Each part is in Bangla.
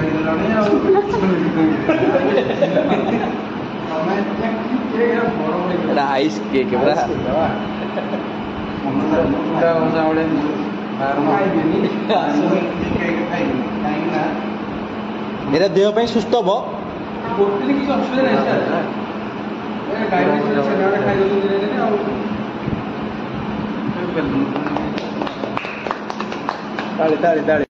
aí, não era nem a outra. Da raiz que quebrar. Ah, Vamos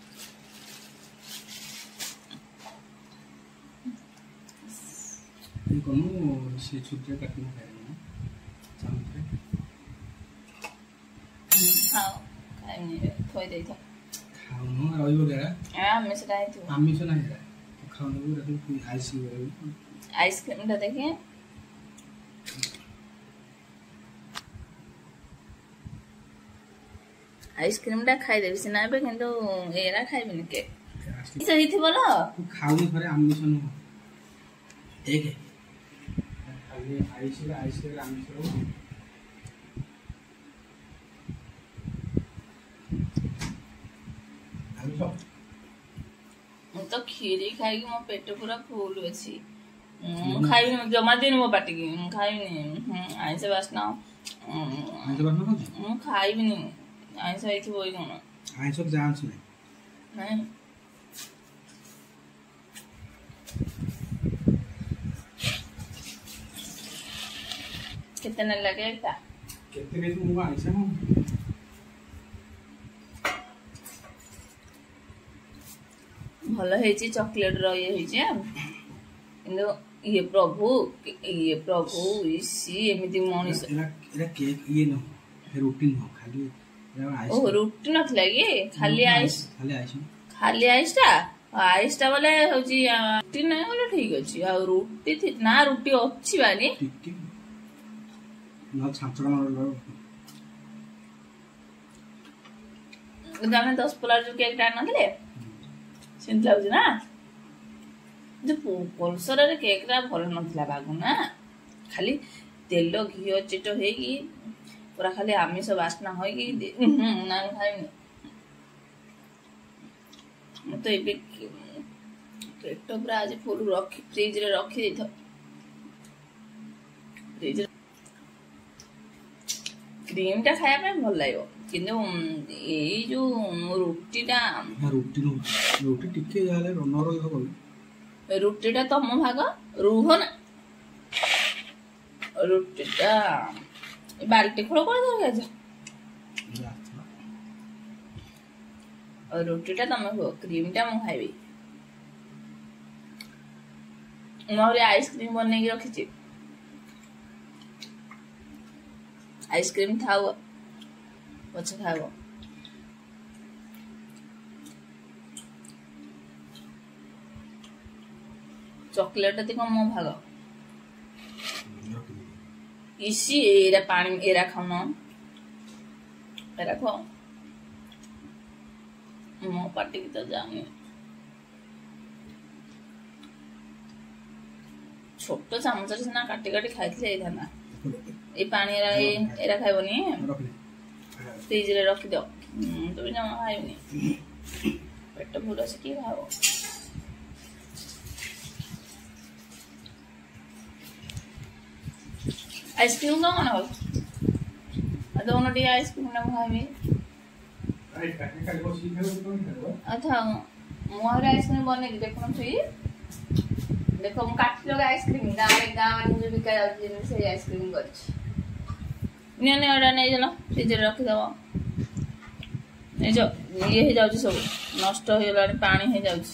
దీనికోను Chitre కట్టిన కాయను చంపే খাও খাই থৈ দেই থাক খাওনো আৰু বেৰা আমিষ নাই আমিষ নাই খাওনো আইচ আইচক্ৰীম দেখে আইসক্রিমটা খাই দেবি সিনা এবে কিন্তু এরা খাইবি না কে সহিথিব ল খাওনি ঘরে আমিষ নহ দেখে ମୁଁ ତ କ୍ଷୀରି ଖାଇକି ମୋ ପେଟ ପୁରା ଫୁଲ ଅଛି ମୁଁ ଖାଇବିନି ଜମା ଦେନି ମୋ ପାଟିକି ମୁଁ ଖାଇବିନି ଆଇଁଷ ବାସ୍ନା ମୁଁ ଖାଇବିନି ଆଇଁଷ ହେଇଥିବ କ'ଣ ଆଇଁଷ ଚାନ୍ସ ନାହିଁ कितना लगेगा कितने बीच में हुआ ऐसे हम ଭଲ ହେଇଛି ଚକୋଲେଟ୍ର ଇଏ ହେଇଛି କିନ୍ତୁ ଇଏ ପ୍ରଭୁ ଇଏ ପ୍ରଭୁ ଇସି ଏମିତି ମଣିଷ ଓ ରୁଟି ନଥିଲା କି ଖାଲି ଆଇସ୍ ଖାଲି ଆଇସ୍ଟା ଆଇସ୍ଟା ବୋଲେ ହଉଛି ରୁଟି ନାହିଁ ବୋଲେ ଠିକ ଅଛି ଆଉ ରୁଟି ନା ରୁଟି ଅଛି ବାନି ତମେ ଦଶ ପୋଲାର ଯୋଉ କେକ୍ ଟା ଆଣିନଥିଲେ ସେମିତି ଲାଗୁଛି ନା ଯେ ପୋଲସରାରେ କେକ୍ଟା ଭଲ ନଥିଲା ବାଘ ନା ଖାଲି ତେଲ ଘିଅ ଚେଟ ହେଇକି ପୁରା ଖାଲି ଆମିଷ ବାସ୍ନା ହୋଇକି ନା ଖାଇନି ମୁଁ ତ ଏବେ କେକ୍ ଟା ପୁରା ଆଜି ଫୁଲ ରଖି ଫ୍ରିଜ୍ରେ ରଖିଦେଇଥାଉ ଫ୍ରିଜ୍ରେ କ୍ରିମ୍ଟା ଖାଇବା ପାଇଁ ଭଲ ଲାଗିବ କିନ୍ତୁ ଏଇ ଯୋଉ ରୁଟିଟା ରୁଟି ରୁଟି ଟିକେ ଯାହାହେଲେ ନରହି ହବ ରୁଟିଟା ତମ ଭାଗ ରୁହ ନା ରୁଟିଟା ବାଲ୍ଟି ଖୋଳ କରି ଧରିକି ରୁଟିଟା ତମେ ହୁଅ କ୍ରିମ୍ଟା ମୁଁ ଖାଇବି ମୁଁ ଆହୁରି ଆଇସ୍କ୍ରିମ୍ ବନେଇକି ରଖିଛି ଆଇସ୍କ୍ରିମ୍ ଥାଉ ପଛେ ଖାଇବ ଚକୋଲେଟ୍ ଏତିକ ମୋ ଭାଗ ଇସି ଏରା ପାଣି ଏରା ଖାଉନ ଏରା ଖାଉ ମୋ ପାଟିକି ତ ଯାଉନି ଛୋଟ ଚାମଚରେ ସିନା କାଟି କାଟି ଖାଇଥିଲେ ହେଇଥାନ୍ତା এই পানি এরা এরা খাইবনি ফ্রিজরে রখিদিও তুমি জমা খাইবনি পেট ভুল আছে কি খাব আইসক্রিম খাও মনে হল দৌন টিকে আইসক্রিমটা খাইবি আচ্ছা মুহরে আইসক্রিম বনেকি দেখুন তুই দেখো কাটলোক আইসক্রিম না না নিজে বিকার আউছি সেই আইসক্রিম করছি নিয়ে নিয়ে ওটা নিয়ে যাও ফ্রিজে রখিদেব এই যে ইয়ে হয়ে যাচ্ছে সব নষ্ট হয়ে গেলানি পানি হয়ে যাচ্ছে